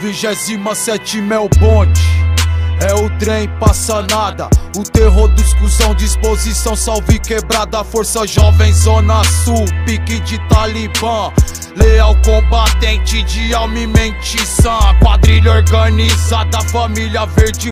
27 Mel é Bonde. É o trem, passa nada. O terror dos cuzão, disposição, salve quebrada. Força jovem, Zona Sul, pique de Talibã. Leal combatente de alma e mente sã. Quadrilha organizada, família verde.